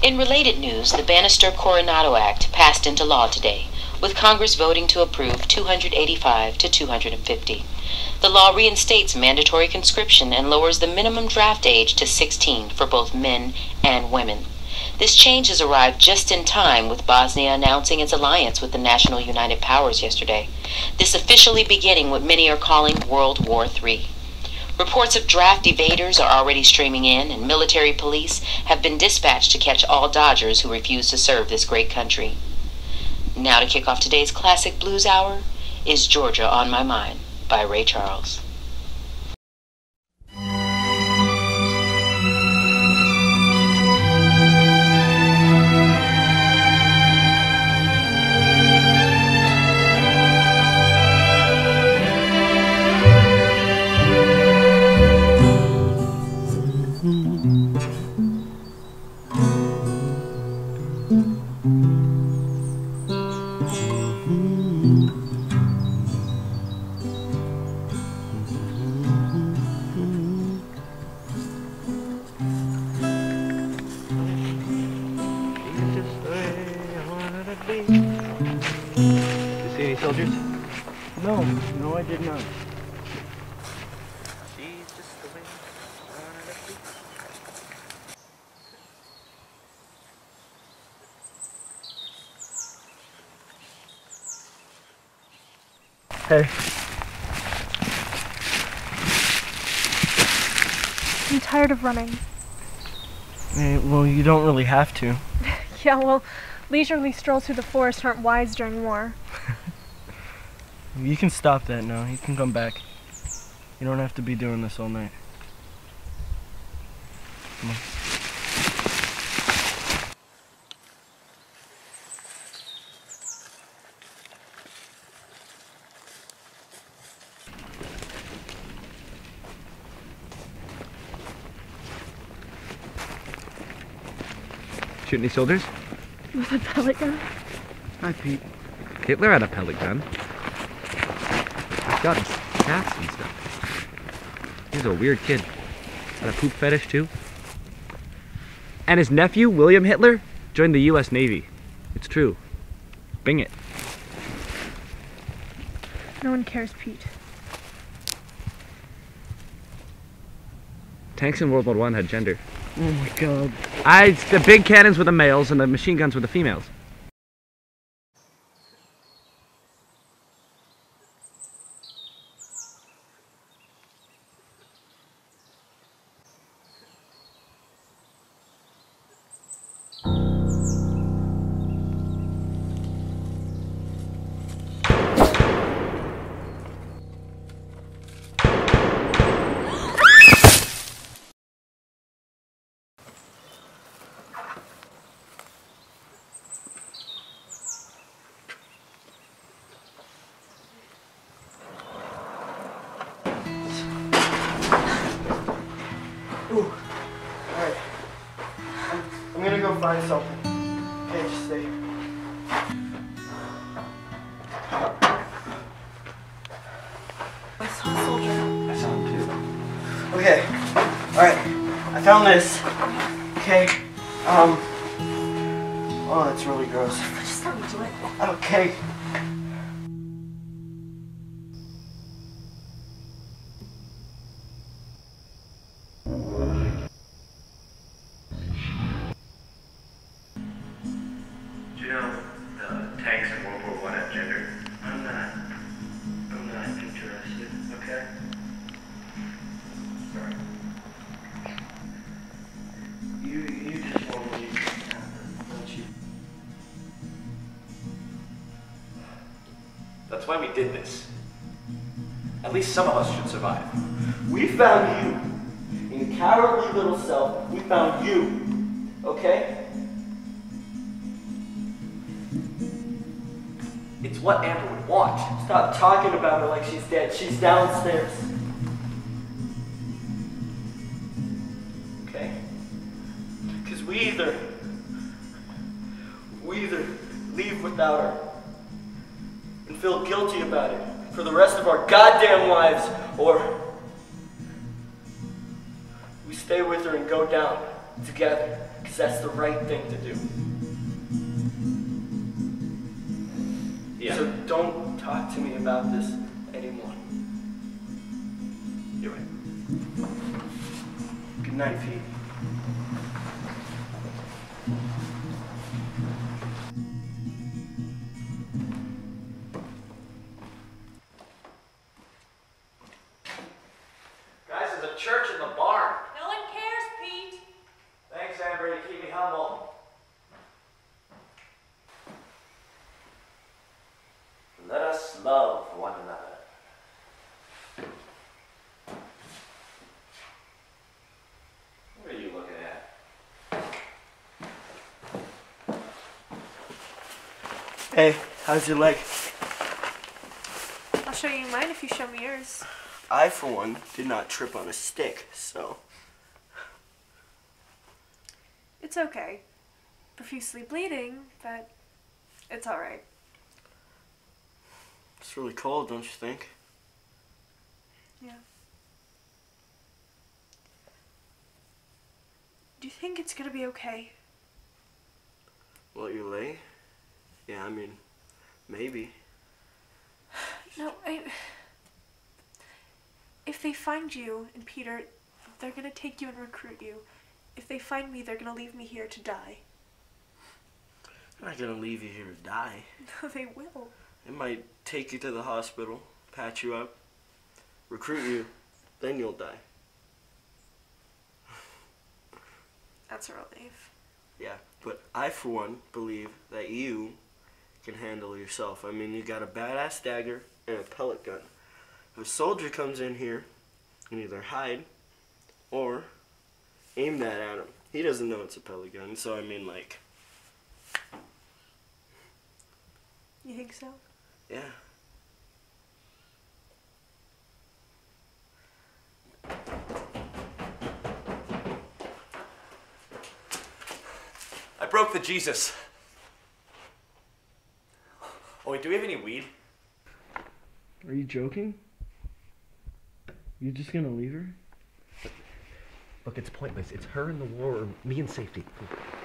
In related news, the Bannister Coronado Act passed into law today, with Congress voting to approve 285 to 250. The law reinstates mandatory conscription and lowers the minimum draft age to 16 for both men and women. This change has arrived just in time with Bosnia announcing its alliance with the National United Powers yesterday, this officially beginning what many are calling World War III. Reports of draft evaders are already streaming in, and military police have been dispatched to catch all Dodgers who refuse to serve this great country. Now, to kick off today's classic blues hour, is Georgia on My Mind by Ray Charles. Hey. I'm tired of running. Hey, well, you don't really have to. yeah, well, leisurely strolls through the forest aren't wise during war. You can stop that now. You can come back. You don't have to be doing this all night. Come on. Shoot any soldiers? With a pellet gun? Hi, Pete. Hitler had a pellet gun. He's got cats and stuff. He's a weird kid. Had a poop fetish, too. And his nephew, William Hitler, joined the U.S. Navy. It's true. Bing it. No one cares, Pete. Tanks in World War One had gender. Oh my god. I the big cannons were the males and the machine guns were the females. Find something. Okay, just stay here. I saw a soldier. I saw him too. Okay. Alright. I found this. Okay. Um. Oh, that's really gross. Just let me do it. Okay. Why we did this. At least some of us should survive. We found you. In cowardly little self, we found you. Okay? It's what Amber would want. Stop talking about her like she's dead. She's downstairs. Okay? Because we either. We either leave without her feel guilty about it for the rest of our goddamn lives, or we stay with her and go down together. Because that's the right thing to do. Yeah. So don't talk to me about this anymore. You're right. Good night, Pete. Thanks, Amber. You keep me humble. Let us love one another. What are you looking at? Hey, how's your leg? I'll show you mine if you show me yours. I, for one, did not trip on a stick, so. It's okay. Profusely bleeding, but it's alright. It's really cold, don't you think? Yeah. Do you think it's gonna be okay? Well, your leg? Yeah, I mean, maybe. No, I. If they find you and Peter, they're gonna take you and recruit you. If they find me, they're gonna leave me here to die. They're not gonna leave you here to die. No, they will. It might take you to the hospital, patch you up, recruit you, then you'll die. That's a relief. Yeah, but I, for one, believe that you can handle yourself. I mean, you got a badass dagger and a pellet gun. If a soldier comes in here, you can either hide or aim that at him. He doesn't know it's a pellet gun, so I mean, like, You think so? yeah. I broke the Jesus. Oh, wait, do we have any weed? Are you joking? You just gonna leave her? Look, it's pointless. It's her in the war or me in safety.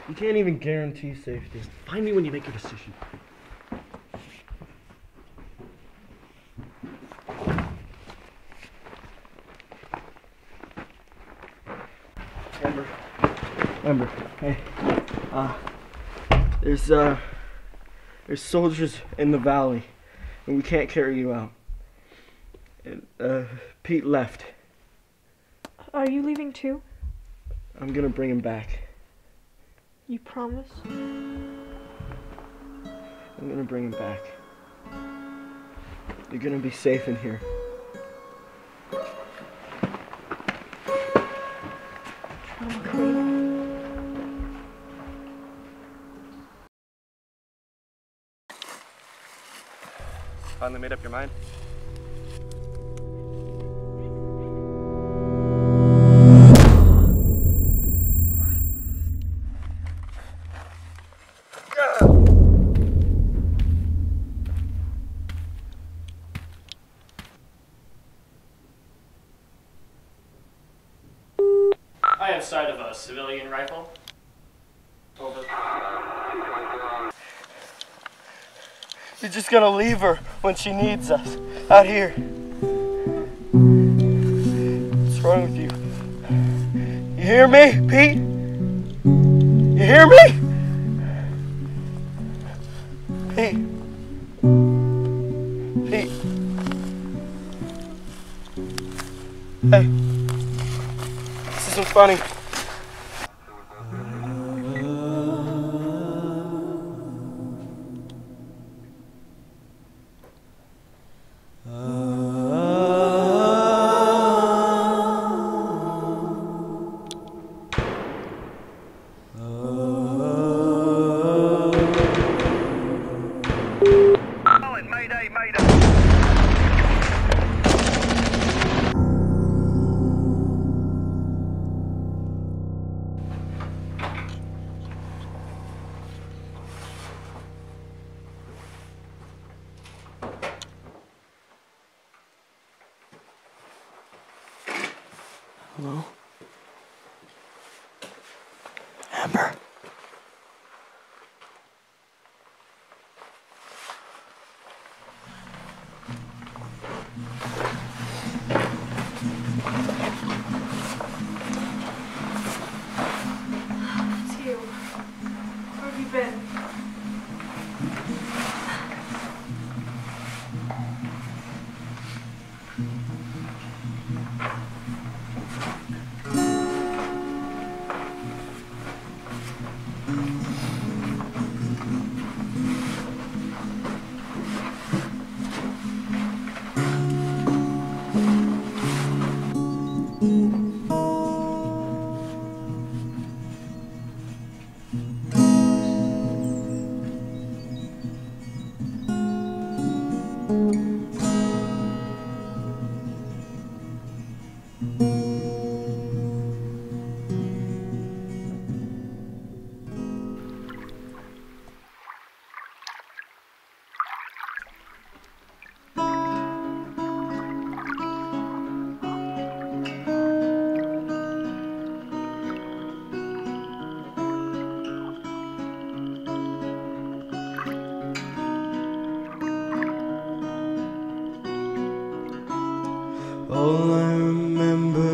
You can't even guarantee safety. Find me when you make your decision. Amber. Amber. Hey. Uh, there's uh, there's soldiers in the valley, and we can't carry you out. And uh, Pete left. Are you leaving too? I'm gonna bring him back. You promise? I'm gonna bring him back. You're gonna be safe in here. Finally made up your mind? Sight of a civilian rifle. Over. You're just gonna leave her when she needs us. Out here. What's wrong with you? You hear me, Pete? You hear me? Funny. Hello? Amber. All I remember